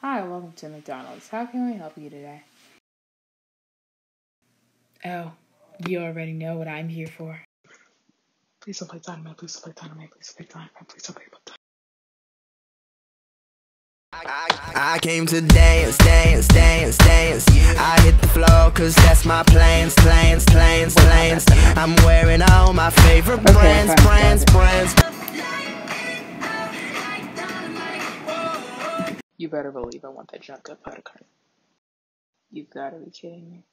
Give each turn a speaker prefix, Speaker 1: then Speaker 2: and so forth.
Speaker 1: Hi, welcome to McDonald's. How can we help you today? Oh, you already know what I'm here for.
Speaker 2: Please don't play Dynamite. Please don't play Dynamite. Please don't play Dynamite. Please don't play Dynamite.
Speaker 3: I came to dance, dance, dance, dance. I hit the floor cause that's my plans, plans, plans, plans. I'm wearing all my favorite
Speaker 1: Okay,
Speaker 3: brands, brands, brands.
Speaker 1: You better believe I want that Jungkook photocard. You gotta be kidding me.